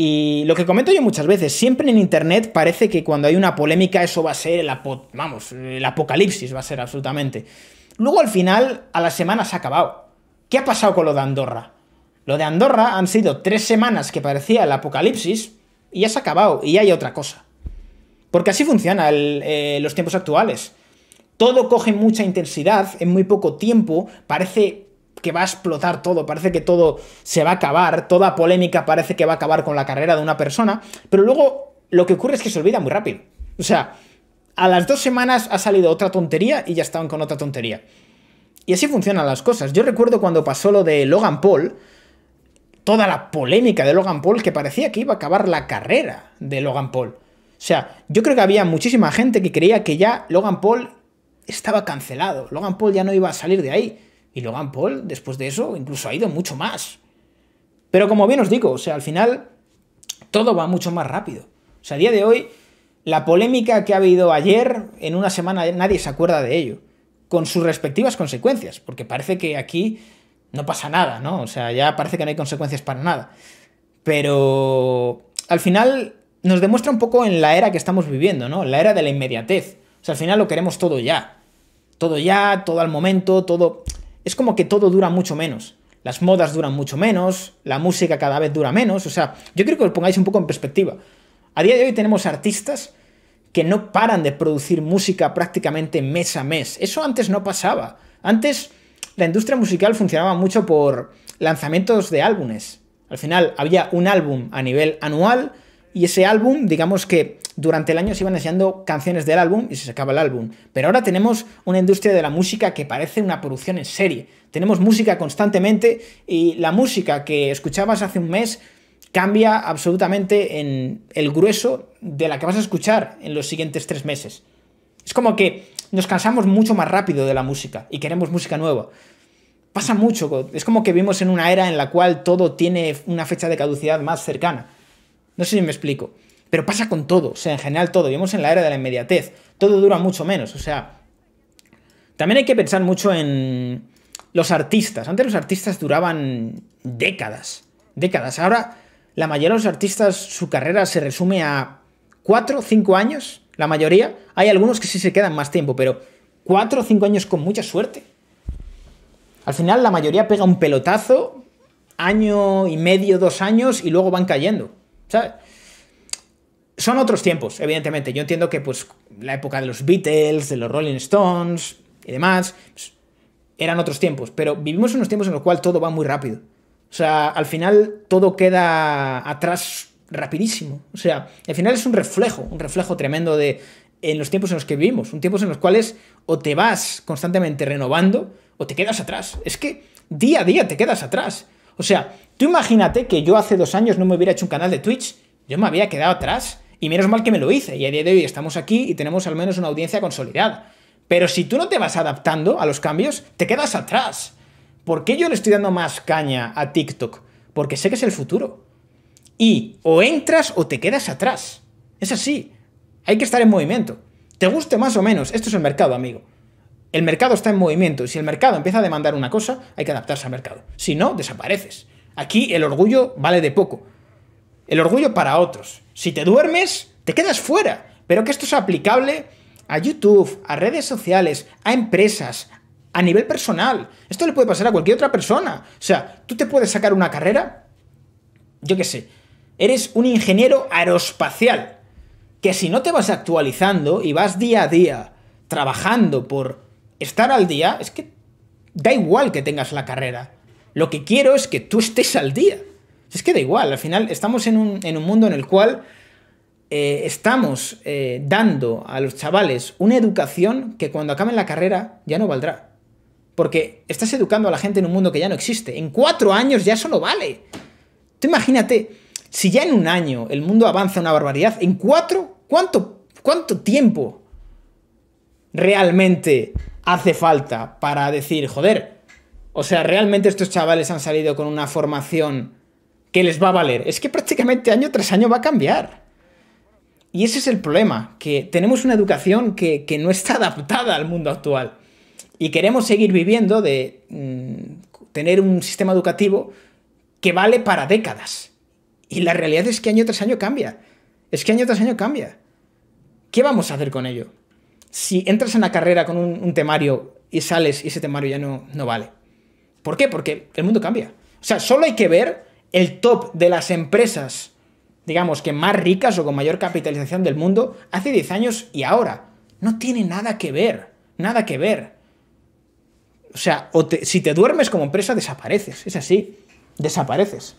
Y lo que comento yo muchas veces, siempre en Internet parece que cuando hay una polémica eso va a ser el, vamos, el apocalipsis, va a ser absolutamente. Luego al final, a la semana se ha acabado. ¿Qué ha pasado con lo de Andorra? Lo de Andorra han sido tres semanas que parecía el apocalipsis y ya se ha acabado y ya hay otra cosa. Porque así funcionan eh, los tiempos actuales. Todo coge mucha intensidad en muy poco tiempo, parece que va a explotar todo, parece que todo se va a acabar, toda polémica parece que va a acabar con la carrera de una persona, pero luego lo que ocurre es que se olvida muy rápido. O sea, a las dos semanas ha salido otra tontería y ya estaban con otra tontería. Y así funcionan las cosas. Yo recuerdo cuando pasó lo de Logan Paul, toda la polémica de Logan Paul, que parecía que iba a acabar la carrera de Logan Paul. O sea, yo creo que había muchísima gente que creía que ya Logan Paul estaba cancelado. Logan Paul ya no iba a salir de ahí. Y Logan Paul, después de eso, incluso ha ido mucho más. Pero como bien os digo, o sea, al final todo va mucho más rápido. O sea, a día de hoy, la polémica que ha habido ayer, en una semana nadie se acuerda de ello. Con sus respectivas consecuencias. Porque parece que aquí no pasa nada, ¿no? O sea, ya parece que no hay consecuencias para nada. Pero al final nos demuestra un poco en la era que estamos viviendo, ¿no? La era de la inmediatez. O sea, al final lo queremos todo ya. Todo ya, todo al momento, todo... Es como que todo dura mucho menos. Las modas duran mucho menos, la música cada vez dura menos. O sea, yo creo que os pongáis un poco en perspectiva. A día de hoy tenemos artistas que no paran de producir música prácticamente mes a mes. Eso antes no pasaba. Antes la industria musical funcionaba mucho por lanzamientos de álbumes. Al final había un álbum a nivel anual y ese álbum, digamos que durante el año se iban enseñando canciones del álbum y se sacaba el álbum. Pero ahora tenemos una industria de la música que parece una producción en serie. Tenemos música constantemente y la música que escuchabas hace un mes cambia absolutamente en el grueso de la que vas a escuchar en los siguientes tres meses. Es como que nos cansamos mucho más rápido de la música y queremos música nueva. Pasa mucho, es como que vivimos en una era en la cual todo tiene una fecha de caducidad más cercana. No sé si me explico. Pero pasa con todo, o sea, en general todo. Vivimos en la era de la inmediatez. Todo dura mucho menos, o sea. También hay que pensar mucho en los artistas. Antes los artistas duraban décadas. Décadas. Ahora, la mayoría de los artistas, su carrera se resume a cuatro, cinco años. La mayoría. Hay algunos que sí se quedan más tiempo, pero cuatro o cinco años con mucha suerte. Al final, la mayoría pega un pelotazo, año y medio, dos años, y luego van cayendo. Son otros tiempos, evidentemente. Yo entiendo que pues la época de los Beatles, de los Rolling Stones y demás, pues, eran otros tiempos, pero vivimos unos tiempos en los cuales todo va muy rápido. O sea, al final todo queda atrás rapidísimo. O sea, al final es un reflejo, un reflejo tremendo de en los tiempos en los que vivimos, un tiempos en los cuales o te vas constantemente renovando o te quedas atrás. Es que día a día te quedas atrás. O sea, tú imagínate que yo hace dos años no me hubiera hecho un canal de Twitch, yo me había quedado atrás. Y menos mal que me lo hice. Y a día de hoy estamos aquí y tenemos al menos una audiencia consolidada. Pero si tú no te vas adaptando a los cambios, te quedas atrás. ¿Por qué yo le estoy dando más caña a TikTok? Porque sé que es el futuro. Y o entras o te quedas atrás. Es así. Hay que estar en movimiento. Te guste más o menos. Esto es el mercado, amigo. El mercado está en movimiento y si el mercado empieza a demandar una cosa, hay que adaptarse al mercado. Si no, desapareces. Aquí el orgullo vale de poco. El orgullo para otros. Si te duermes, te quedas fuera. Pero que esto es aplicable a YouTube, a redes sociales, a empresas, a nivel personal. Esto le puede pasar a cualquier otra persona. O sea, tú te puedes sacar una carrera, yo qué sé, eres un ingeniero aeroespacial, que si no te vas actualizando y vas día a día trabajando por estar al día, es que da igual que tengas la carrera. Lo que quiero es que tú estés al día. Es que da igual, al final estamos en un, mundo en el cual eh, estamos eh, dando a los chavales una educación que cuando acaben la carrera ya no valdrá. Porque estás educando a la gente en un mundo que ya no existe. En cuatro años ya eso no vale. Tú imagínate, si ya en un año el mundo avanza una barbaridad, en cuatro, ¿cuánto, cuánto tiempo realmente hace falta para decir, joder, o sea, realmente estos chavales han salido con una formación que les va a valer? Es que prácticamente año tras año va a cambiar. Y ese es el problema, que tenemos una educación que, no está adaptada al mundo actual. Y queremos seguir viviendo de mm, tener un sistema educativo que vale para décadas. Y la realidad es que año tras año cambia. Es que año tras año cambia. ¿Qué vamos a hacer con ello? Si entras en la carrera con un, temario y sales y ese temario ya no, no vale. ¿Por qué? Porque el mundo cambia. O sea, solo hay que ver el top de las empresas, digamos que más ricas o con mayor capitalización del mundo hace 10 años y ahora. No tiene nada que ver. Nada que ver. O sea, si te duermes como empresa, desapareces. Es así. Desapareces.